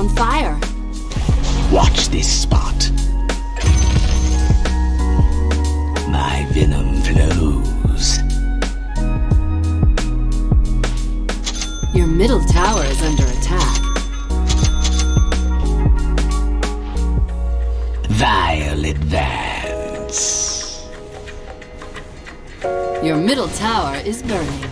on fire. Watch this spot. My venom flows. Your middle tower is under attack. Vile advance. Your middle tower is burning.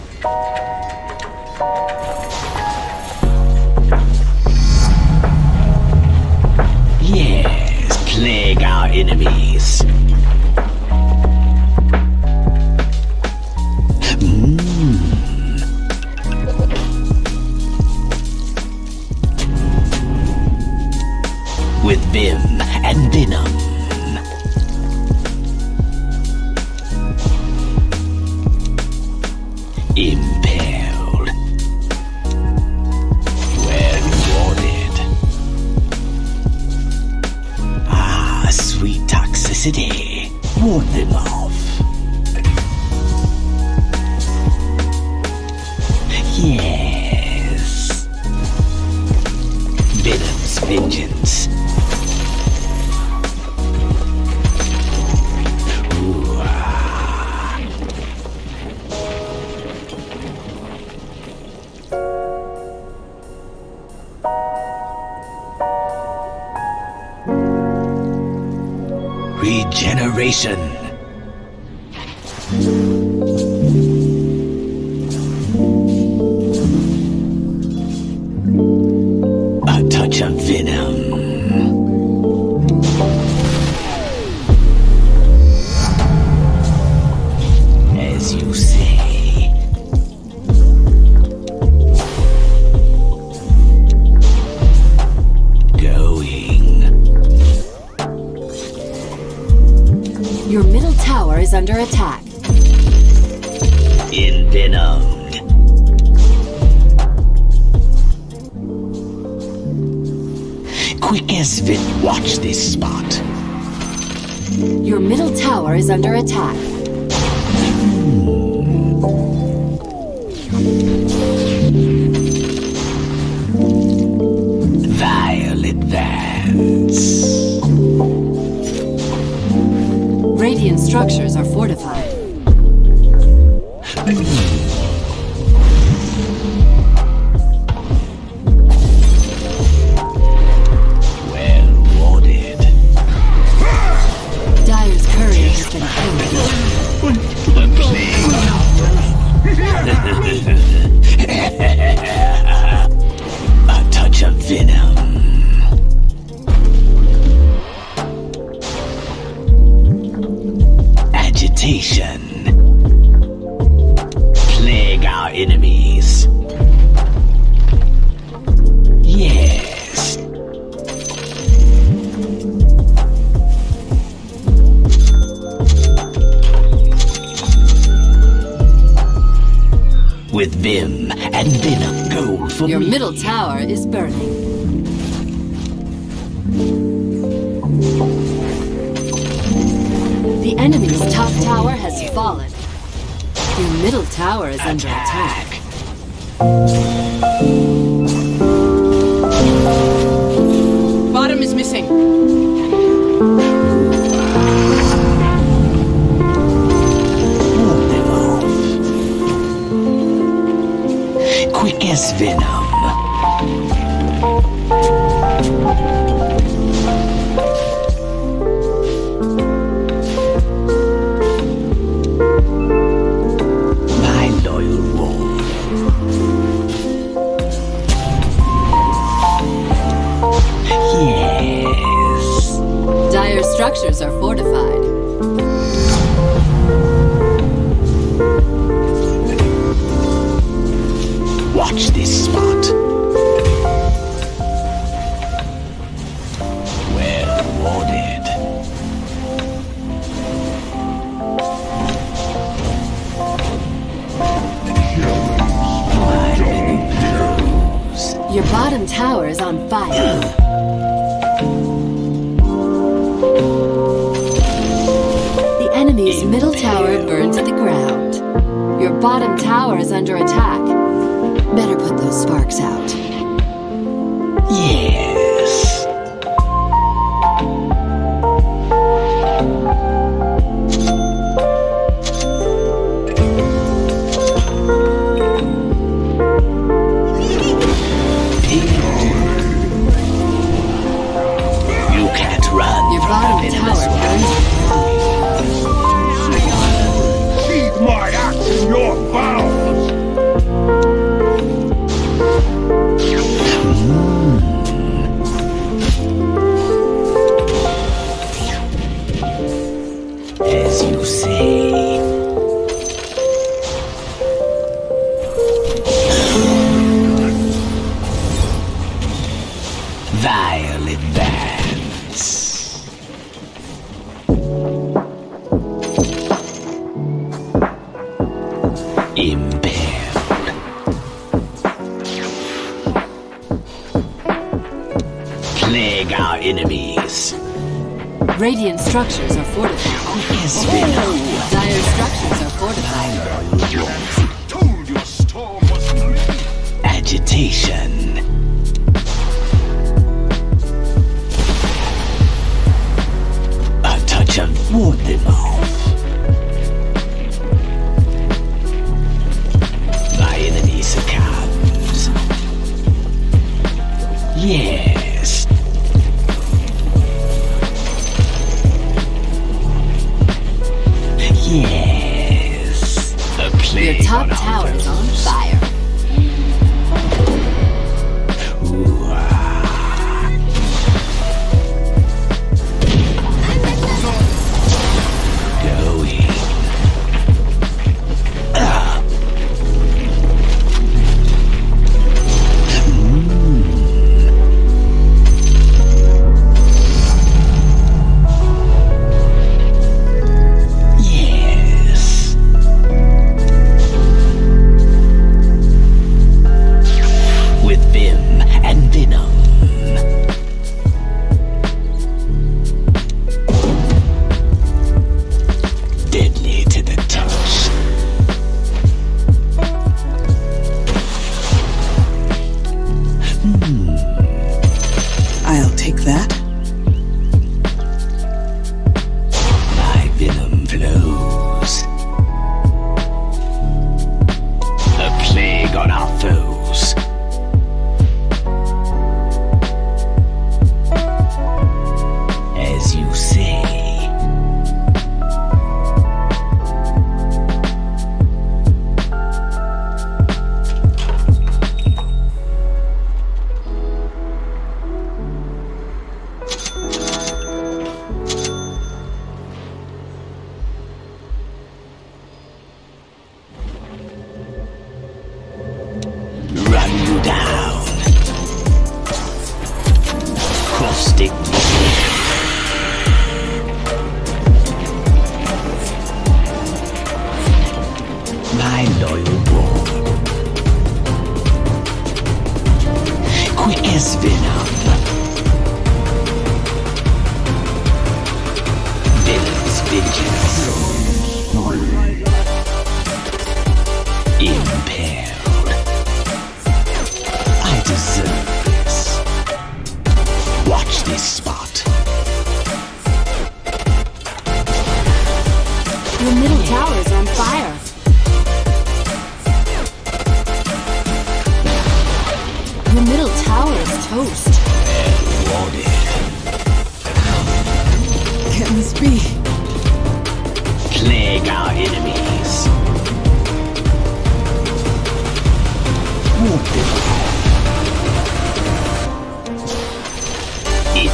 The enemy's top tower has fallen. Your middle tower is under attack. Bottom is missing. quick as venom. structures are fortified. Watch this spot. Your bottom tower is on fire. middle tower burned to the ground. Your bottom tower is under attack. Better put those sparks out.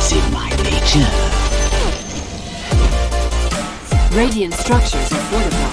It's in my nature. Radiant structures are fortified.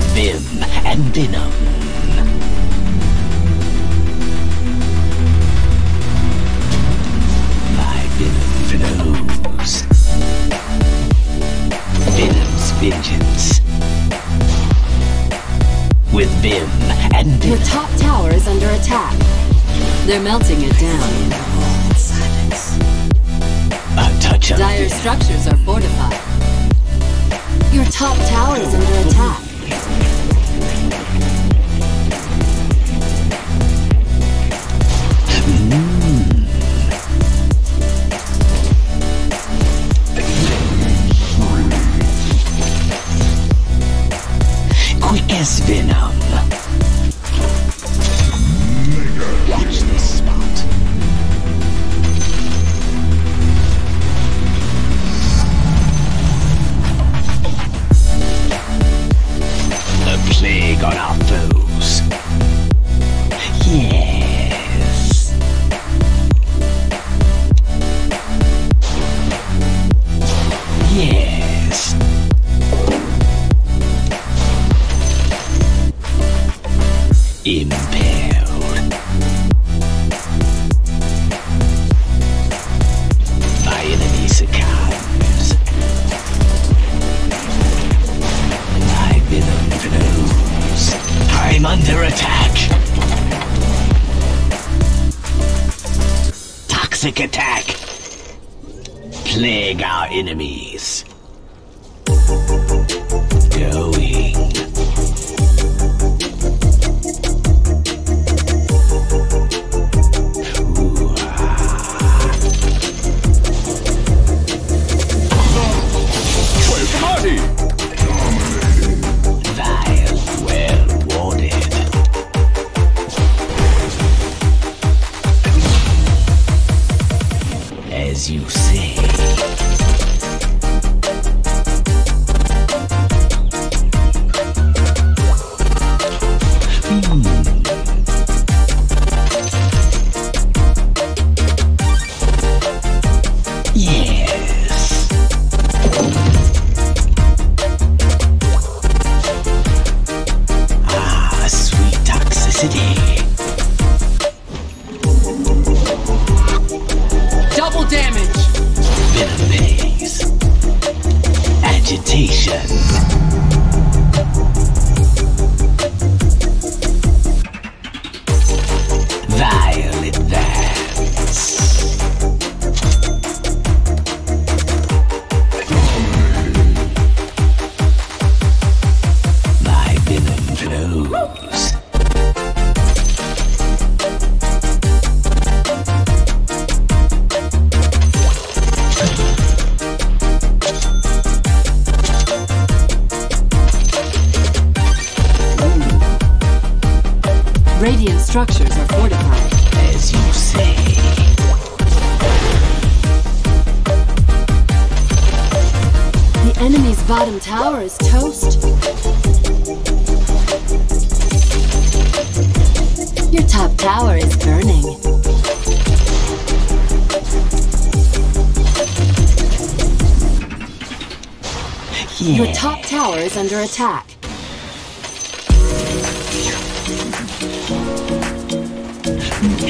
with Viv and Venom. My Venom flows. Venom's vengeance. With Viv and Venom. Your top tower is under attack. They're melting it down. A touch Dire structures are fortified. Your top tower is under attack.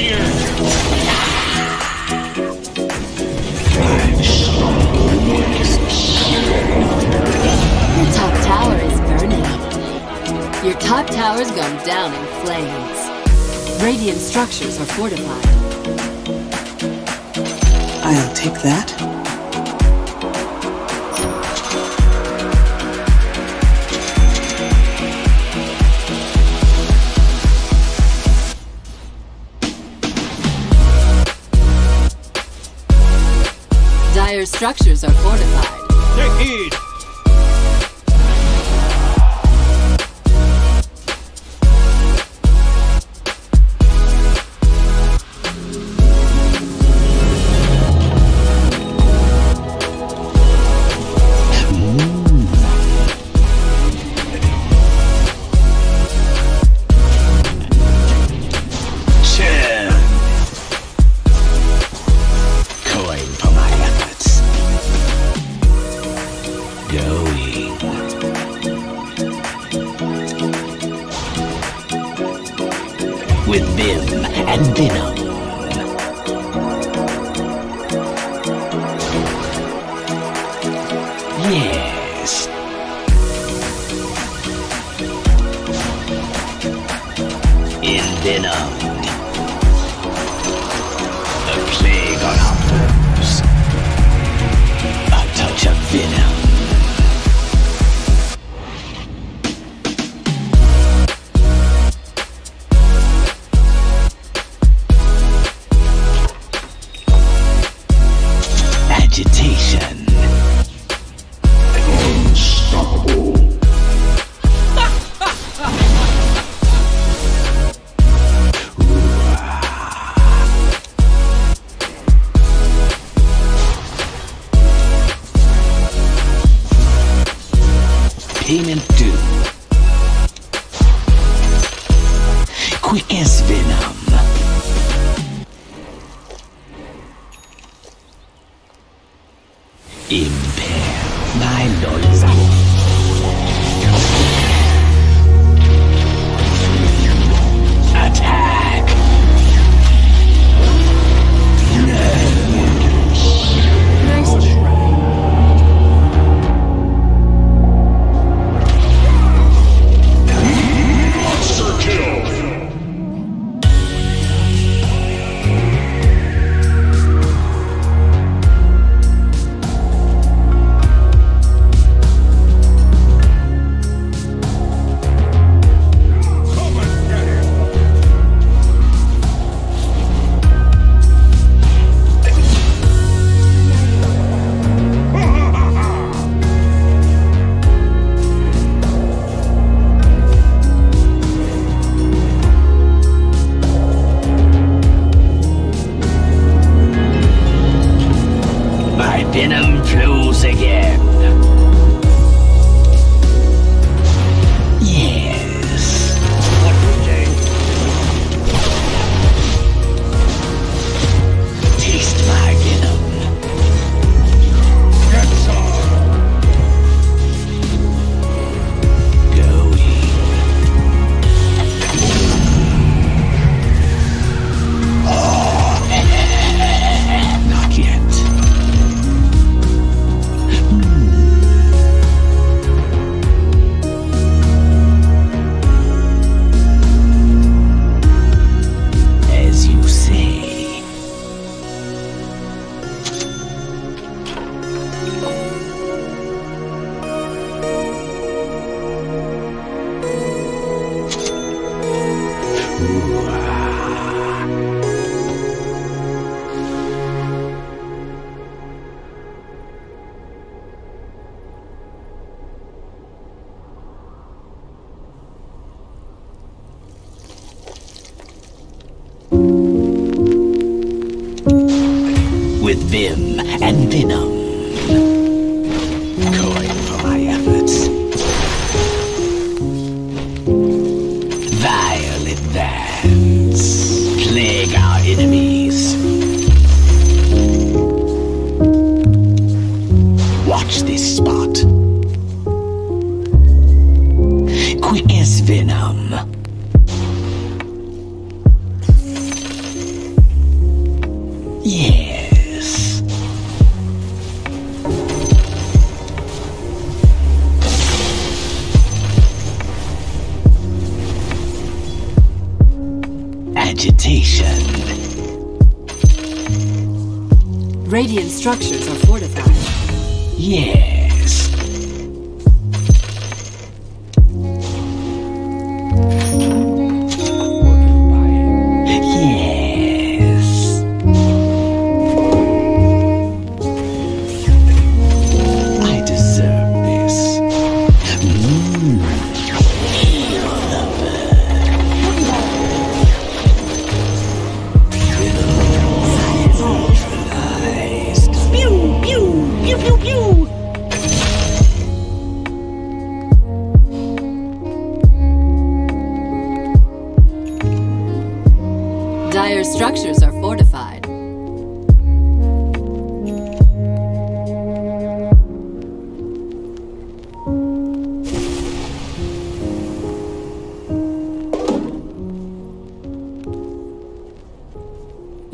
Your top tower is burning. Your top tower's gone down in flames. Radiant structures are fortified. I'll take that. structures are fortified. Take heed!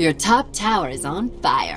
Your top tower is on fire.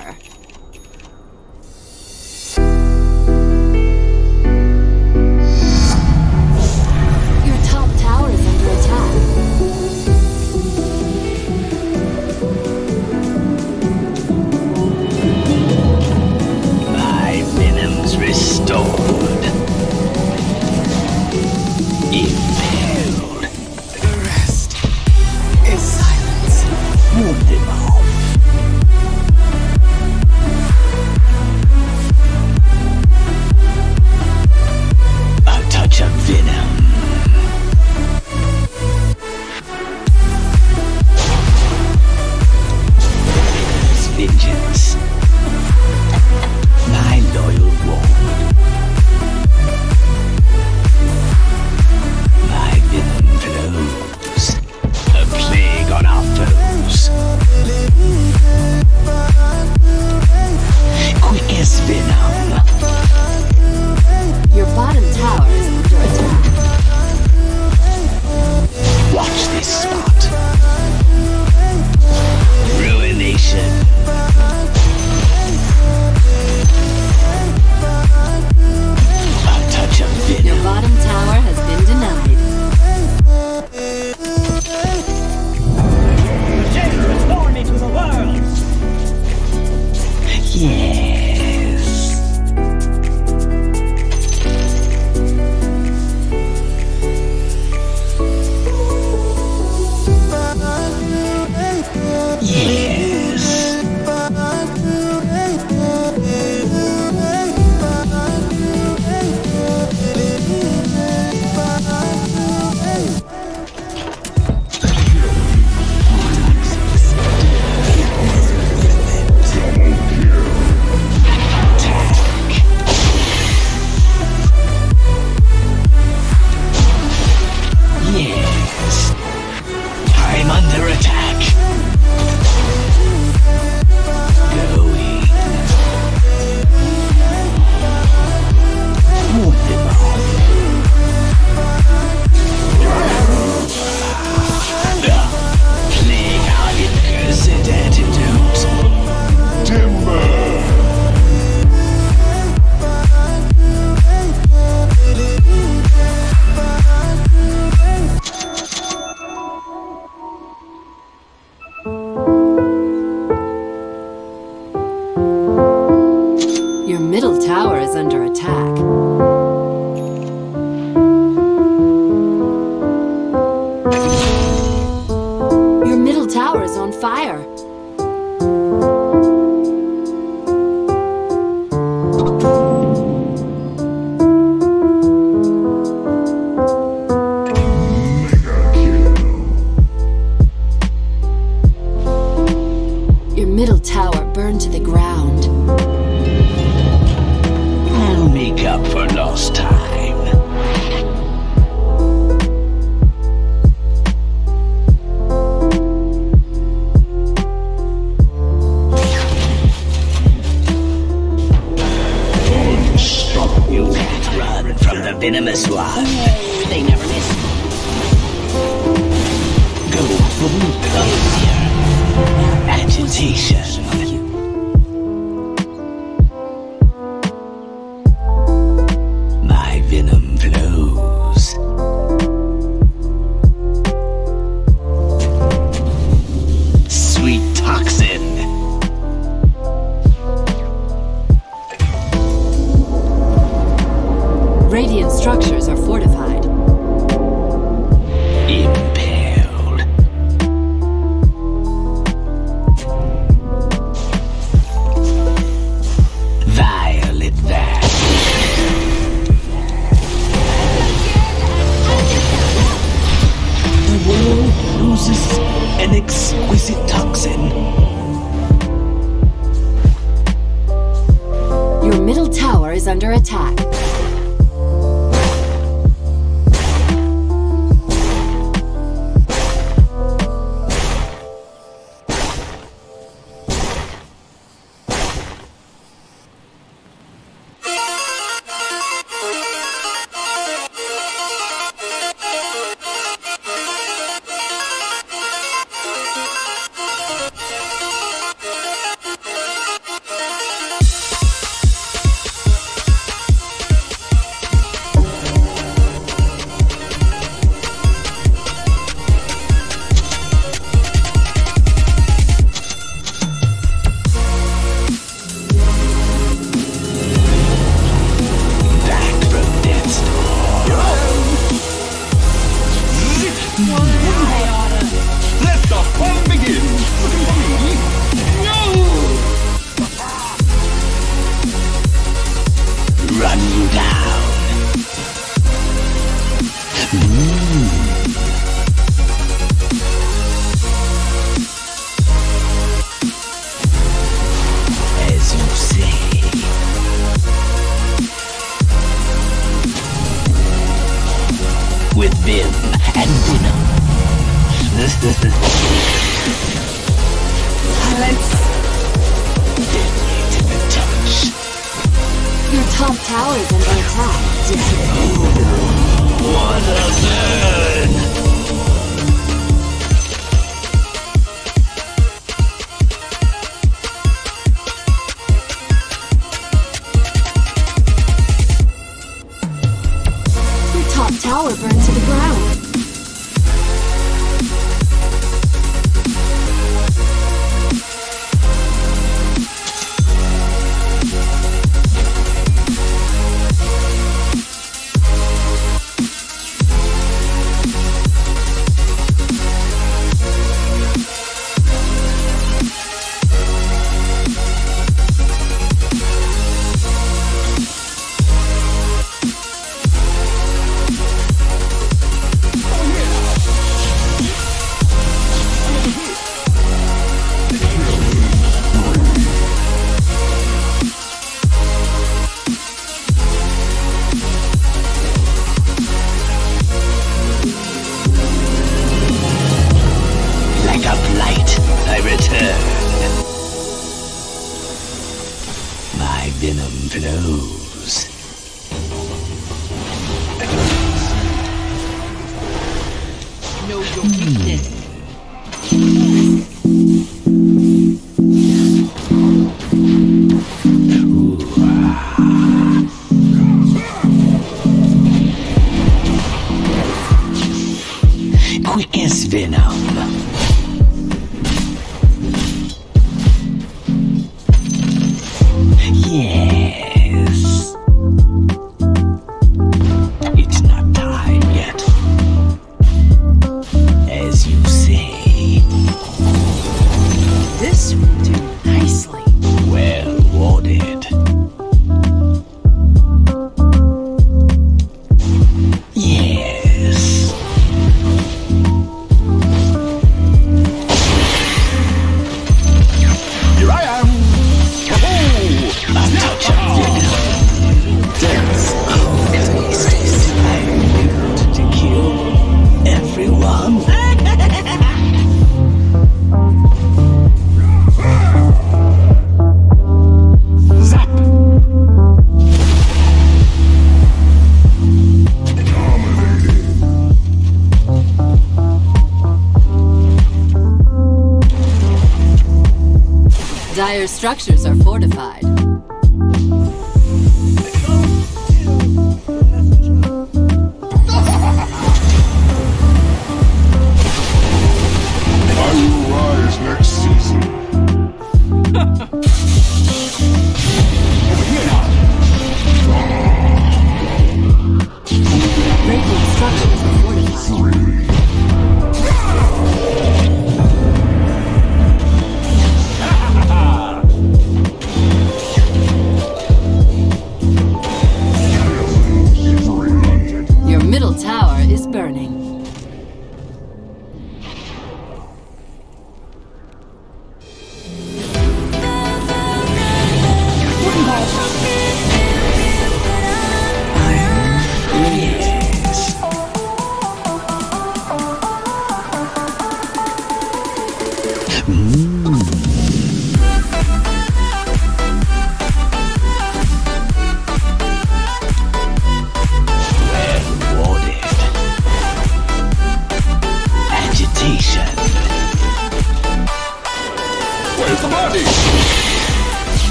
Structures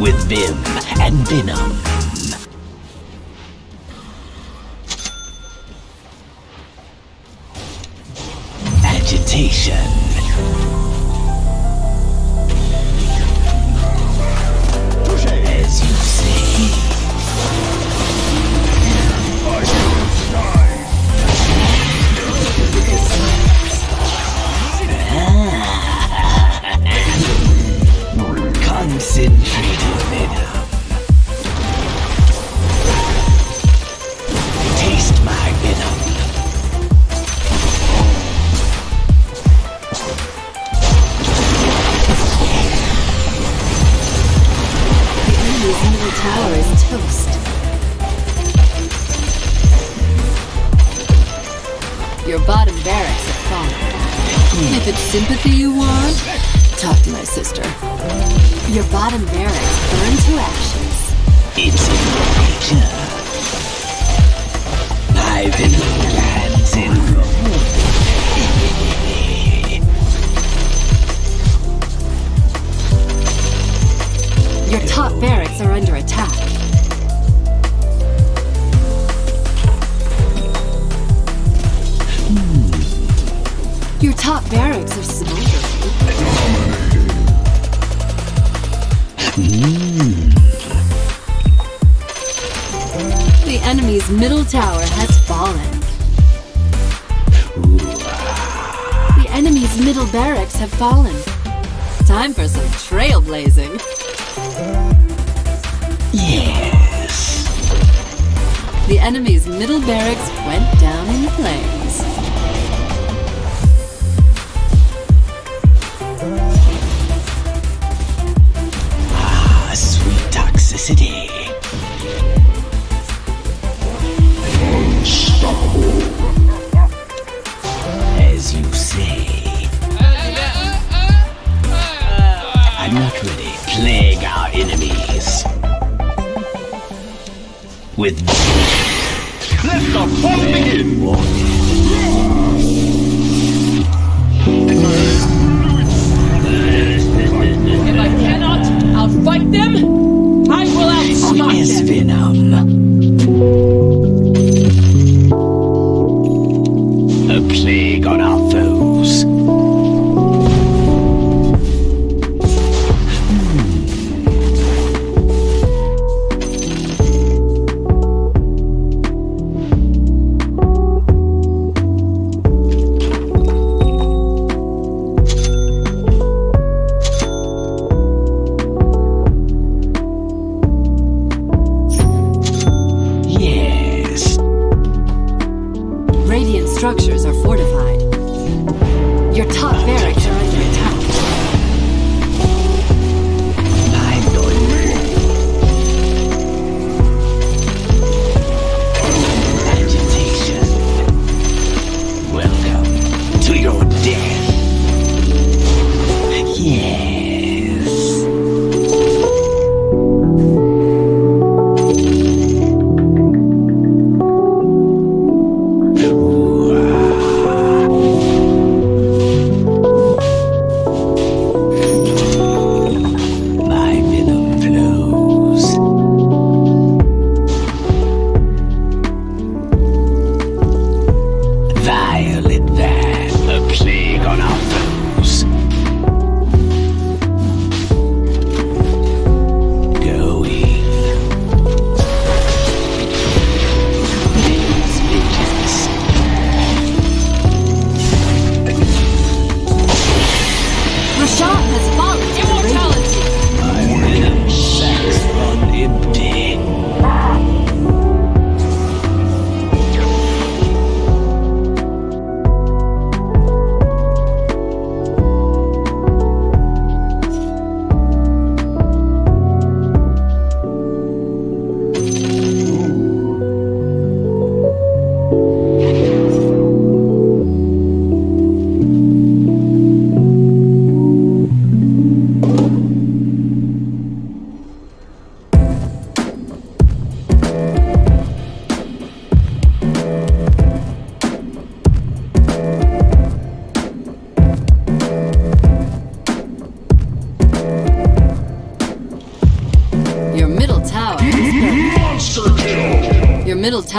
with Vim and Venom. tower has fallen. The enemy's middle barracks have fallen. Time for some trailblazing. Yes. The enemy's middle barracks went down in flames. with. Let the fun begin!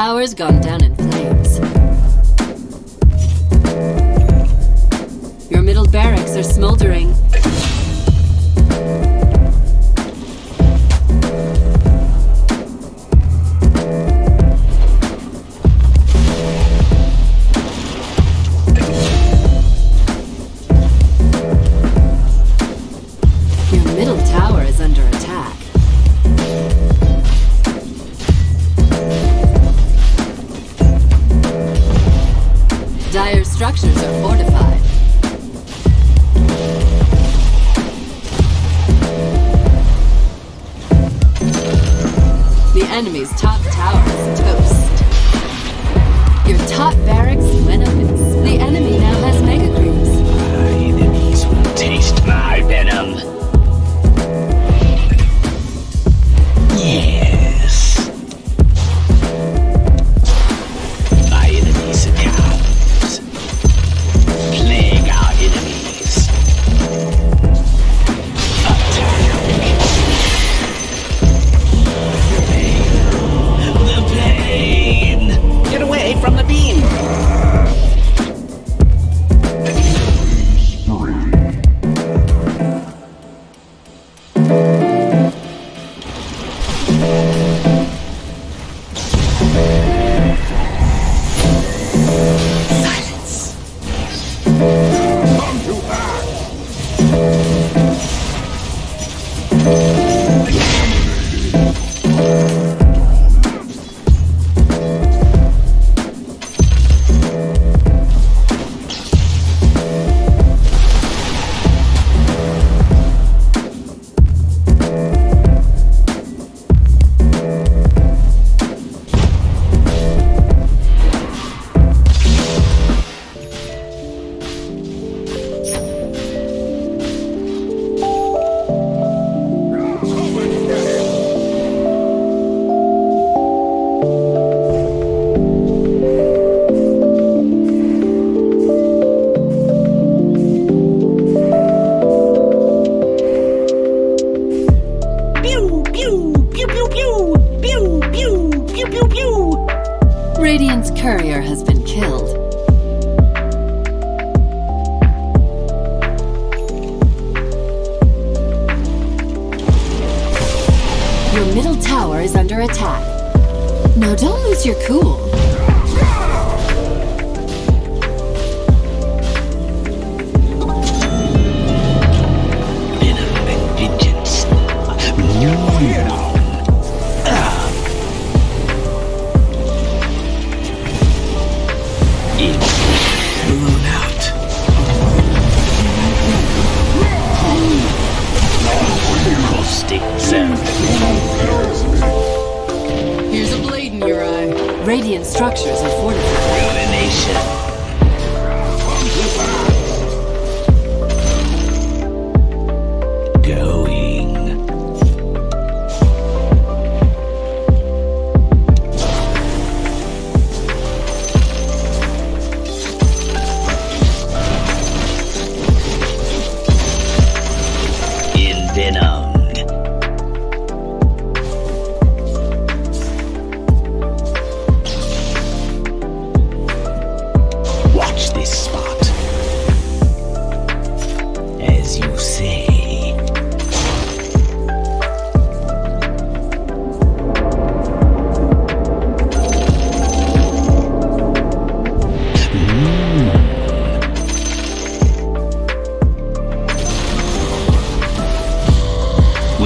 power's gone.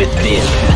within.